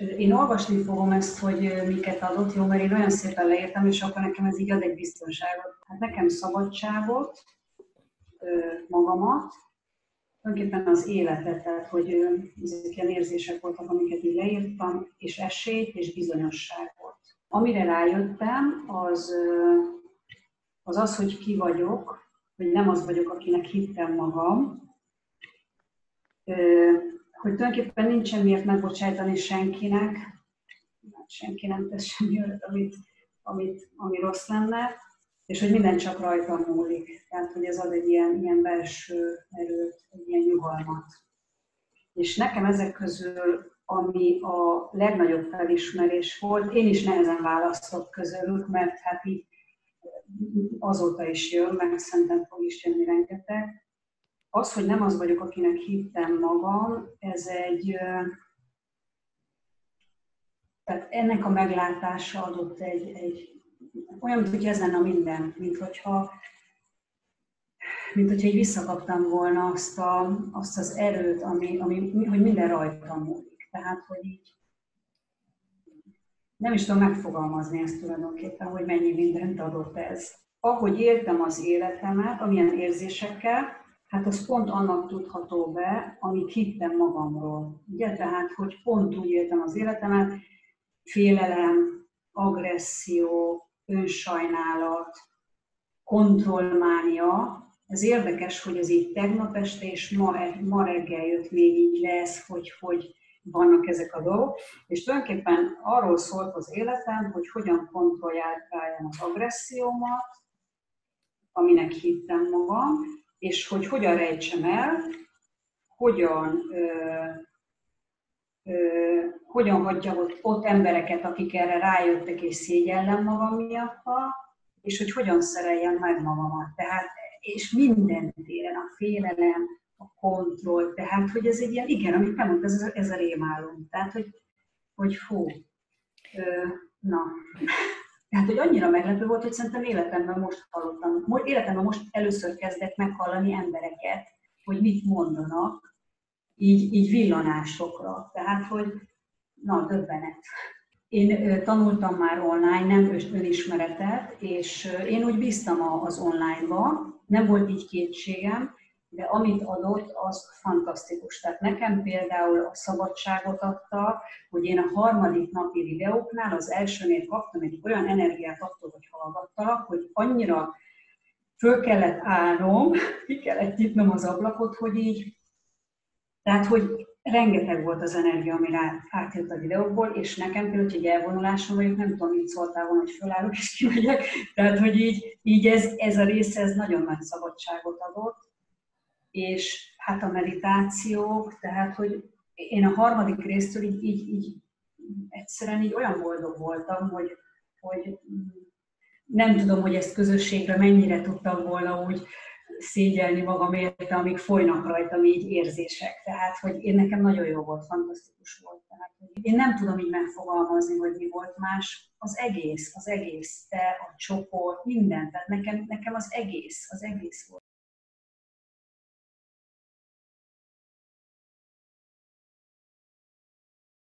Én olvasni fogom ezt, hogy miket adott, jó, mert én olyan szépen leírtam, és akkor nekem ez így ad egy biztonságot. Hát nekem szabadságot, magamat, tulajdonképpen az életet, tehát hogy ezek ilyen érzések voltak, amiket így leírtam, és esélyt és bizonyosságot. Amire rájöttem, az az, az hogy ki vagyok, hogy nem az vagyok, akinek hittem magam, hogy tulajdonképpen nincsen miért megbocsájtani senkinek, senki nem tesz semmi olyat, amit, amit, ami rossz lenne, és hogy minden csak rajta múlik. Tehát, hogy ez ad egy ilyen, ilyen belső erőt, egy ilyen nyugalmat. És nekem ezek közül, ami a legnagyobb felismerés volt, én is nehezen választok közülük, mert hát így azóta is jön, meg szerintem fog is jönni rengeteg. Az, hogy nem az vagyok, akinek hittem magam, ez egy, tehát ennek a meglátása adott egy, egy olyan, hogy ez lenne minden, mint hogyha, mint hogyha így visszakaptam volna azt, a, azt az erőt, ami, ami, hogy minden rajtam múlik. Tehát, hogy így nem is tudom megfogalmazni ezt tulajdonképpen, hogy mennyi mindent adott ez. Ahogy éltem az életemet, amilyen érzésekkel, hát az pont annak tudható be, amit hittem magamról. Ugye, tehát, hogy pont úgy éltem az életemet, félelem, agresszió, önsajnálat, kontrollmánia. Ez érdekes, hogy ez így tegnap este és ma, ma reggel jött még így lesz, hogy, hogy vannak ezek a dolgok, és tulajdonképpen arról szólt az életem, hogy hogyan kontrolláljam az agressziómat, aminek hittem magam, és hogy hogyan rejtsem el, hogyan ö, hogyan hagyja ott, ott embereket, akik erre rájöttek és szégyellem magam miatta, és hogy hogyan szereljem meg magamat. Tehát, és minden téren, a félelem, a kontroll, tehát, hogy ez egy ilyen, igen, amit mondta, ez, ez a rémálom. Tehát, hogy, hogy fú, ö, na. Tehát, hogy annyira meglepő volt, hogy szerintem életemben most hallottam, életemben most először kezdek meghallani embereket, hogy mit mondanak, így, így villanásokra. Tehát, hogy na, döbbenet. Én tanultam már online, nem önismeretet, és én úgy bíztam az online-ba, nem volt így kétségem, de amit adott, az fantasztikus. Tehát nekem például a szabadságot adta, hogy én a harmadik napi videóknál az elsőnél kaptam egy olyan energiát attól, hogy hallgattalak, hogy annyira föl kellett állnom, ki kellett nyitnom az ablakot, hogy így tehát, hogy rengeteg volt az energia, ami rá átjött a videóból, és nekem például, hogy elvonuláson vagyok, nem tudom, mit szóltál volna, hogy fölállok és kimegyek. Tehát, hogy így, így ez, ez a része, ez nagyon nagy szabadságot adott. És hát a meditációk, tehát, hogy én a harmadik résztől így, így, így egyszerűen így olyan boldog voltam, hogy, hogy nem tudom, hogy ezt közösségre mennyire tudtam volna úgy szégyelni magam érte, amíg folynak rajtam így érzések. Tehát, hogy én nekem nagyon jó volt, fantasztikus volt. Tehát, én nem tudom így megfogalmazni, hogy mi volt más. Az egész, az egész, te, a csoport, minden. Tehát nekem, nekem az egész, az egész volt.